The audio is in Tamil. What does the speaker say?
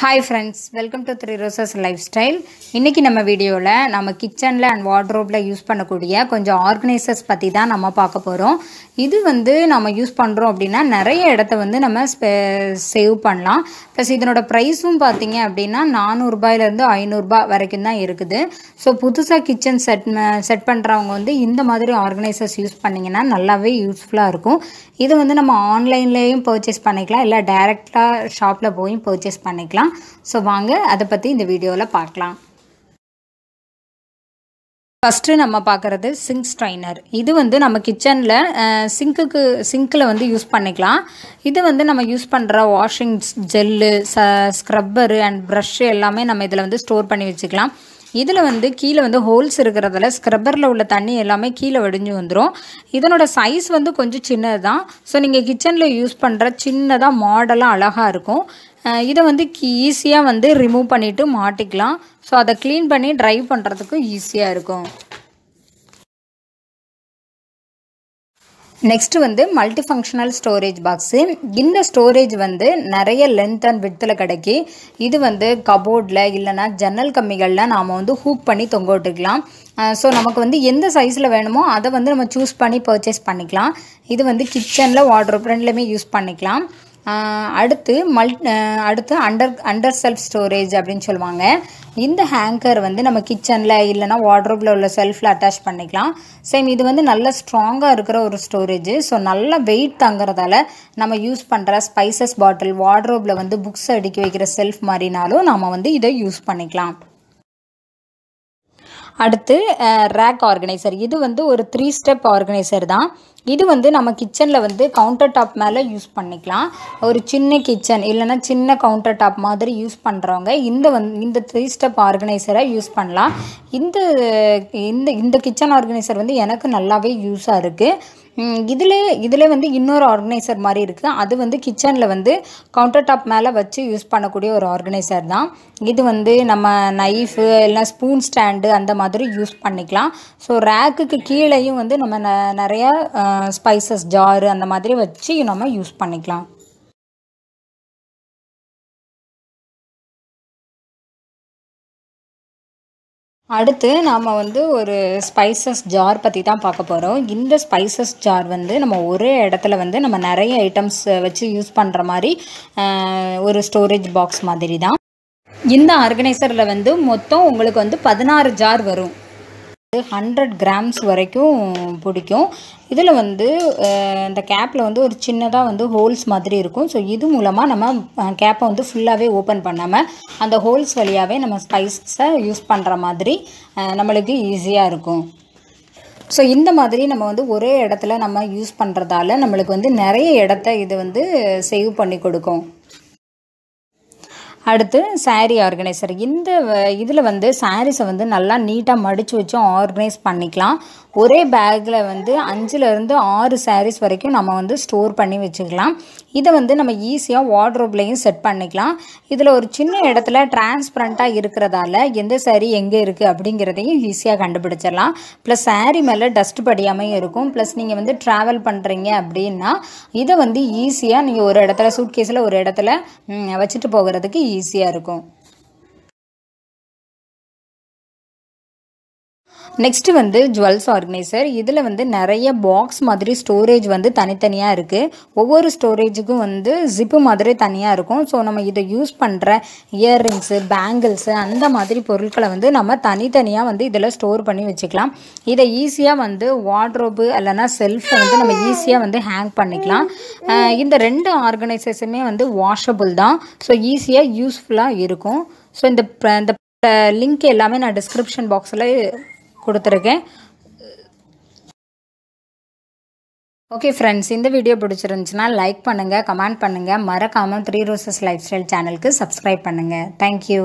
Hi friends welcome to three roses lifestyle இன்றைக்கி நம்ம வீடியோவில் நம்ம கிச்சனில் அண்ட் வார்ட்ரோப்பில் யூஸ் பண்ணக்கூடிய கொஞ்சம் ஆர்கனைசர்ஸ் பற்றி தான் நம்ம பார்க்க போகிறோம் இது வந்து நம்ம யூஸ் பண்ணுறோம் அப்படின்னா நிறைய இடத்த வந்து நம்ம சேவ் பண்ணலாம். ப்ளஸ் இதனோட ப்ரைஸும் பார்த்தீங்க அப்படின்னா நானூறுபாயிலேருந்து ஐநூறுரூபா வரைக்கும் தான் இருக்குது. ஸோ புதுசாக கிச்சன் செட் செட் பண்ணுறவங்க வந்து இந்த மாதிரி ஆர்கனைசர்ஸ் யூஸ் பண்ணிங்கன்னா நல்லாவே யூஸ்ஃபுல்லாக இருக்கும். இது வந்து நம்ம ஆன்லைன்லேயும் பர்ச்சேஸ் பண்ணிக்கலாம். இல்லை டைரெக்டாக ஷாப்பில் போய் பர்ச்சேஸ் பண்ணிக்கலாம். ஸோ வாங்க அதை பற்றி இந்த வீடியோவில் பார்க்கலாம். ஃபஸ்ட்டு நம்ம பார்க்குறது சிங்க் ஸ்ட்ரைனர் இது வந்து நம்ம கிச்சனில் சிங்க்குக்கு சிங்க்கில் வந்து யூஸ் பண்ணிக்கலாம். இது வந்து நம்ம யூஸ் பண்ணுற வாஷிங் ஜெல்லு ச ஸ்க்ரப்பரு அண்ட் ப்ரஷ்ஷு எல்லாமே நம்ம இதில் வந்து ஸ்டோர் பண்ணி வச்சுக்கலாம். இதில் வந்து கீழே வந்து ஹோல்ஸ் இருக்கிறதுல ஸ்க்ரப்பரில் உள்ள தண்ணி எல்லாமே கீழே வடிஞ்சு வந்துடும் இதனோட சைஸ் வந்து கொஞ்சம் சின்னது தான் ஸோ நீங்கள் கிச்சனில் யூஸ் பண்ணுற சின்னதாக மாடலாக அழகாக இருக்கும். இதை வந்து ஈஸியாக வந்து ரிமூவ் பண்ணிவிட்டு மாட்டிக்கலாம். ஸோ அதை க்ளீன் பண்ணி ட்ரைவ் பண்ணுறதுக்கு ஈஸியாக இருக்கும். நெக்ஸ்ட்டு வந்து மல்டி ஃபங்க்ஷனல் ஸ்டோரேஜ் பாக்ஸு இந்த ஸ்டோரேஜ் வந்து நிறைய லென்த் அண்ட் வித்தில் கிடைக்கி இது வந்து கபோர்டில் இல்லைனா ஜன்னல் கம்மிகளில் நாம் வந்து ஹூக் பண்ணி தொங்க விட்டுக்கலாம். ஸோ நமக்கு வந்து எந்த சைஸில் வேணுமோ அதை வந்து நம்ம சூஸ் பண்ணி பர்ச்சேஸ் பண்ணிக்கலாம். இது வந்து கிச்சனில் வாட்ரோப் ரெண்டுலேயுமே யூஸ் பண்ணிக்கலாம். அடுத்து மல் அடுத்து அண்டர் அண்டர் செல்ஃப் ஸ்டோரேஜ் அப்படின்னு சொல்லுவாங்க. இந்த ஹேங்கர் வந்து நம்ம கிச்சனில் இல்லைனா வாட்ரோப்பில் உள்ள செல்ஃபில் அட்டாச் பண்ணிக்கலாம். சேம் இது வந்து நல்ல ஸ்ட்ராங்காக இருக்கிற ஒரு ஸ்டோரேஜ் ஸோ நல்ல வெயிட் தங்குறதால நம்ம யூஸ் பண்ணுற ஸ்பைசஸ் பாட்டில் வாட்ரோப்பில் வந்து புக்ஸ் அடுக்கி வைக்கிற செல்ஃப் மாதிரினாலும் நம்ம வந்து இதை யூஸ் பண்ணிக்கலாம். அடுத்து ரேக் ஆர்கனைசர் இது வந்து ஒரு த்ரீ ஸ்டெப் ஆர்கனைசர் தான். இது வந்து நம்ம கிச்சனில் வந்து கவுண்டர் டாப் மேலே யூஸ் பண்ணிக்கலாம். ஒரு சின்ன கிச்சன் இல்லைனா சின்ன கவுண்டர் டாப் மாதிரி யூஸ் பண்ணுறவங்க இந்த வந்து இந்த த்ரீ ஸ்டெப் ஆர்கனைசரை யூஸ் பண்ணலாம். இந்த இந்த இந்த கிச்சன் ஆர்கனைசர் வந்து எனக்கு நல்லாவே யூஸாக இருக்குது இதில் இதில் வந்து இன்னொரு ஆர்கனைசர் மாதிரி இருக்குது அது வந்து கிச்சனில் வந்து கவுண்டர் டாப் மேலே வச்சு யூஸ் பண்ணக்கூடிய ஒரு ஆர்கனைசர் தான். இது வந்து நம்ம நைஃபு இல்லை ஸ்பூன் ஸ்டாண்டு அந்த மாதிரி யூஸ் பண்ணிக்கலாம். ஸோ ரேக்குக்கு கீழேயும் வந்து நம்ம ந நிறையா ஸ்பைசஸ் ஜாரு அந்த மாதிரி வச்சு நம்ம யூஸ் பண்ணிக்கலாம். அடுத்து நாம் வந்து ஒரு ஸ்பைசஸ் ஜார் பற்றி தான் பார்க்க போகிறோம் இந்த ஸ்பைசஸ் ஜார் வந்து நம்ம ஒரே இடத்துல வந்து நம்ம நிறைய ஐட்டம்ஸ் வச்சு யூஸ் பண்ணுற மாதிரி ஒரு ஸ்டோரேஜ் பாக்ஸ் மாதிரி தான். இந்த ஆர்கனைசரில் வந்து மொத்தம் உங்களுக்கு வந்து பதினாறு ஜார் வரும். ஹண்ட்ரட் கிராம்ஸ் வரைக்கும் பிடிக்கும். இதில் வந்து இந்த கேப்பில் வந்து ஒரு சின்னதாக வந்து ஹோல்ஸ் மாதிரி இருக்கும். ஸோ இது மூலமாக நம்ம கேப்பை வந்து ஃபுல்லாகவே ஓப்பன் பண்ணாமல் அந்த ஹோல்ஸ் வழியாகவே நம்ம ஸ்பைஸை யூஸ் பண்ணுற மாதிரி நம்மளுக்கு ஈஸியாக இருக்கும். ஸோ இந்த மாதிரி நம்ம வந்து ஒரே இடத்துல நம்ம யூஸ் பண்ணுறதால நம்மளுக்கு வந்து நிறைய இடத்த இது வந்து சேவ் பண்ணி கொடுக்கும். அடுத்து சாரீ ஆர்கனைசர் இந்த இதில் வந்து சாரீஸை வந்து நல்லா நீட்டாக மடித்து வச்சு ஆர்கனைஸ் பண்ணிக்கலாம். ஒரே பேக்கில் வந்து அஞ்சுலேருந்து ஆறு சாரீஸ் வரைக்கும் நம்ம வந்து ஸ்டோர் பண்ணி வச்சுக்கலாம். இதை வந்து நம்ம ஈஸியாக வார்ட்ரோப்லேயும் செட் பண்ணிக்கலாம். இதில் ஒரு சின்ன இடத்துல டிரான்ஸ்பரண்ட்டாக இருக்கிறதால எந்த சாரீ எங்கே இருக்குது அப்படிங்கிறதையும் ஈஸியாக கண்டுபிடிச்சிடலாம். ப்ளஸ் சாரீ மேலே டஸ்ட் படியாமையும் இருக்கும். ப்ளஸ் நீங்கள் வந்து ட்ராவல் பண்ணுறீங்க அப்படின்னா இதை வந்து ஈஸியாக நீங்கள் ஒரு இடத்துல சூட்கேஸில் ஒரு இடத்துல வச்சுட்டு போகிறதுக்கு ஈஸியாக இருக்கும். நெக்ஸ்ட்டு வந்து ஜுவல்ஸ் ஆர்கனைசர் இதில் வந்து நிறைய பாக்ஸ் மாதிரி ஸ்டோரேஜ் வந்து தனித்தனியாக இருக்குது ஒவ்வொரு ஸ்டோரேஜுக்கும் வந்து ஜிப்பு மாதிரி தனியாக இருக்கும். ஸோ நம்ம இதை யூஸ் பண்ணுற இயர்ரிங்ஸு பேங்கிள்ஸு அந்த மாதிரி பொருட்களை வந்து நம்ம தனித்தனியாக வந்து இதில் ஸ்டோர் பண்ணி வச்சுக்கலாம். இதை ஈஸியாக வந்து வார்ட்ரோப்பு இல்லைனா செல்ஃபை வந்து நம்ம ஈஸியாக வந்து ஹேங் பண்ணிக்கலாம். இந்த ரெண்டு ஆர்கனைசர்ஸுமே வந்து வாஷபிள் தான். ஸோ ஈஸியாக யூஸ்ஃபுல்லாக இருக்கும். ஸோ இந்த இந்த லிங்க் எல்லாமே நான் டிஸ்கிரிப்ஷன் பாக்ஸில் கொடுத்துருக்கேன். ஓகே ஃப்ரெண்ட்ஸ் இந்த வீடியோ பிடிச்சிருந்துச்சுன்னா லைக் பண்ணுங்கள் கமெண்ட் பண்ணுங்கள் மறக்காமல் த்ரீ ரோசஸ் லைஃப் ஸ்டைல் சேனலுக்கு சப்ஸ்கிரைப் பண்ணுங்கள் தேங்க்யூ